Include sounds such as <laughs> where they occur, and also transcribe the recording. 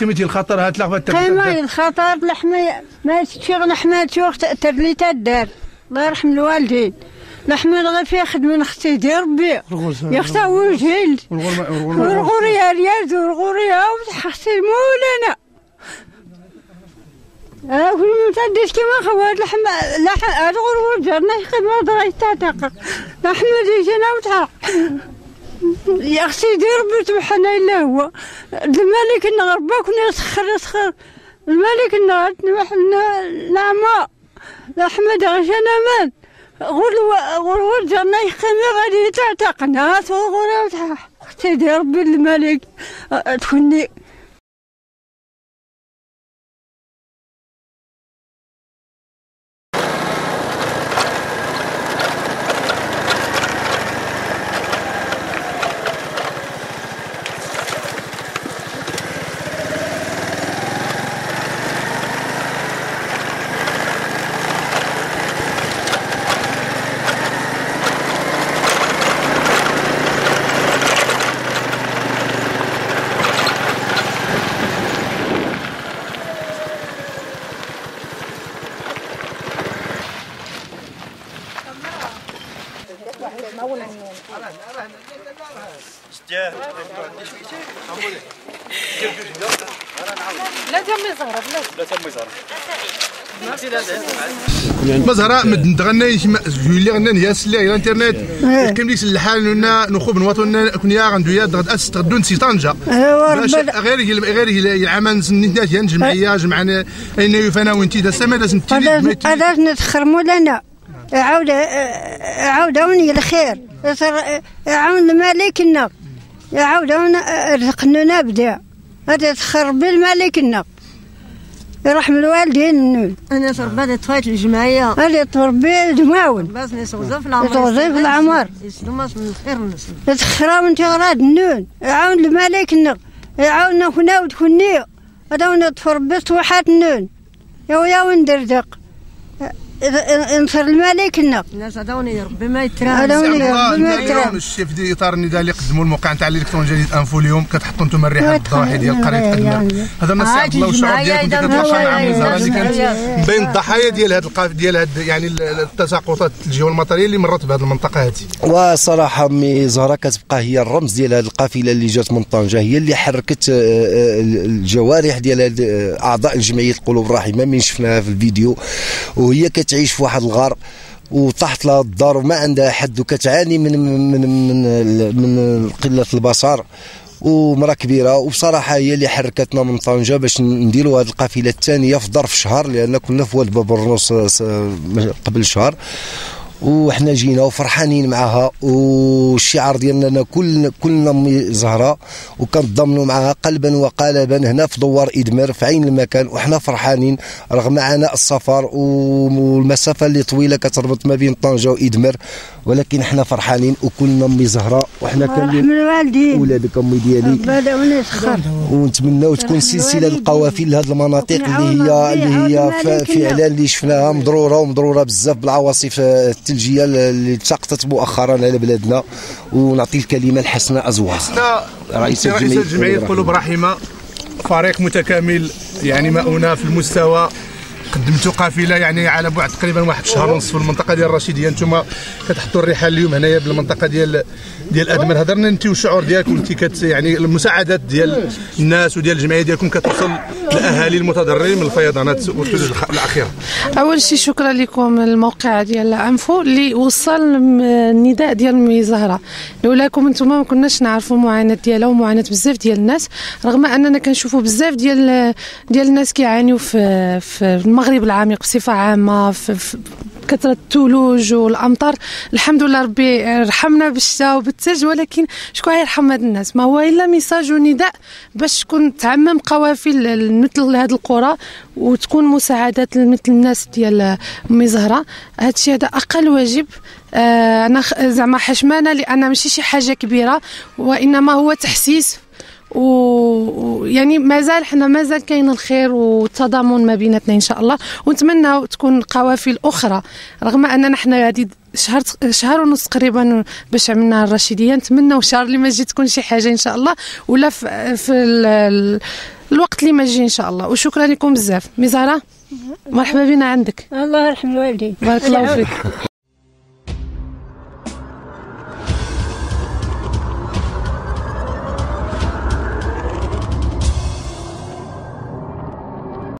قيمتي الخطر هات لغبة قيمة الخطر لحمة ما تشيغ لحمة تشوغ ترلي تدار الله يرحم الوالدين. لحمة فيها خدمة أختي دي ربي. يختار وجهل. ورغوريا رياض ورغوريا وتحختي مولانا. أنا كل ما تعديش كيما خوات لحمة لحم الغرور جرنا خدمة دراي تعتق لحمة ديجنا وتعرق يا أختي دير بيت محنا إلا هو. الملك النغربا كنا سخر سخر. الملك نحنا نعمة احمد غشنا من. غول غول غول جرنا يخمي غادي تعتقنا غول أختي دير ربي الملك. تكوني مزهرة مد تغنى جولي غنى يا سلي على الانترنت كم ديك الحال ننا نخوب نواطن كون يا غندو يا دغد أس تغدون سي طنجة. ربنا. غير غير العمل يا جمعية جمعنا اين يفنا وانتي دا سما لازم تيلي هذا نتخرموا لنا. عاود عاودوني الخير عاون الملك النق عاودون رزقنا بدا هذا تخرب الملك النق يرحم الوالدين. أنا تربيت طفيت الجمعية. هذا تربي دماون باش نسوزو في العمر يتوظف في العمر يسلماش من نسل تخرا من تغراد النون. عاون الملك النق عاون هنا وتكوني هذا تربيت واحد النون. يا ويا وندردق انصر الملك النق الناس هذوني ربي ما هذا اللي الله ربي ما. اليوم الشيف دي إطار النداء اللي قدموا الموقع نتاع الإلكترون جديد أنفو اليوم. كتحطوا أنتم الرحله بالضواحي ديال قريه ادمر هذا الناس عاد الله الجمعية ديالكم كتلقى ما مع الوزاره اللي كانت. من بين الضحايا ديال هذا القاف ديال هاد يعني التساقطات الثلجيه والمطريه اللي مرت بهذه المنطقة هذه وصراحة مي زهرة كتبقى هي الرمز ديال هذه القافلة اللي جات من طنجة هي اللي حركت آه، آه، الجوارح ديال هاد، آه، أعضاء الجمعية القلوب الرحيمة من شفناها في الفيديو. وهي كتعيش في واحد الغار وطاحت لها الدار وما عندها حد وكتعاني من من من من قلة البصر ومرأة كبيرة. وبصراحة هي اللي حركتنا من طنجة باش نديروا هذه القافلة الثانية في ظرف شهر لأن كنا في واد باب الرنوس آه، قبل شهر. وحنا جينا وفرحانين معها والشعار ديالنا كل كلنا امي زهراء وكنضمنوا معها قلبا وقالبا هنا في دوار ادمر في عين المكان وحنا فرحانين رغم عناء السفر والمسافة اللي طويلة كتربط ما بين طنجة وادمر ولكن حنا فرحانين وكلنا امي زهراء وحنا كاملين ولادك أمي ديالي. ونتمناو تكون سلسلة القوافل لهذه المناطق اللي هي اللي هي فعلا اللي شفناها مضرورة ومضرورة بزاف بالعواصف الثلجيه اللي سقطت مؤخرا على بلادنا ونعطي الكلمة لحسناء أزواج. رئيس رئيس الجمعية الجمعيه قلوب رحيمه فريق متكامل يعني مؤونه في المستوى. قدمتوا قافلة يعني على بعد تقريبا واحد شهر ونصف في المنطقة ديال الرشيدية. أنتم كتحطوا الرحال اليوم هنايا بالمنطقة ديال ديال أدمر. هضرنا انت والشعور ديالكم انت كت يعني المساعدات ديال الناس وديال الجمعية ديالكم كتوصل لاهالي المتضررين من الفيضانات الخ- الأخيرة. أول شيء شكرا لكم الموقع ديال إنفو اللي وصل النداء ديال مي زهره لولاكم أنتم ما كناش نعرفوا المعاناه ديالها ومعاناة بزاف ديال الناس رغم أننا كنشوفوا بزاف ديال ديال الناس كيعانيوا في في المغرب العميق بصفة عامة في, في كثرة الثلوج والأمطار. الحمد لله ربي رحمنا بالشتاء وبالثلج ولكن شكون غيرحم هاد الناس؟ ما هو إلا ميساج ونداء باش تكون تعمم قوافل مثل هذه القرى وتكون مساعدات مثل الناس ديال امي زهره هذا الشيء هذا أقل واجب. آه أنا زعما حشمانه لأن ماشي شي حاجة كبيرة وإنما هو تحسيس ويعني مازال حنا مازال كاين الخير والتضامن ما بيناتنا إن شاء الله. ونتمنى تكون قوافل أخرى. رغم أننا حنا هذه شهر شهر ونص تقريبا باش عملنا الرشيدية. نتمنى شهر اللي ما تجي تكون شي حاجة إن شاء الله. ولا في, في ال- ال- الوقت اللي ما يجي إن شاء الله. وشكرا لكم بزاف. مزاره مرحبا بنا عندك. الله يرحم الوالدين. بارك الله فيك. <laughs>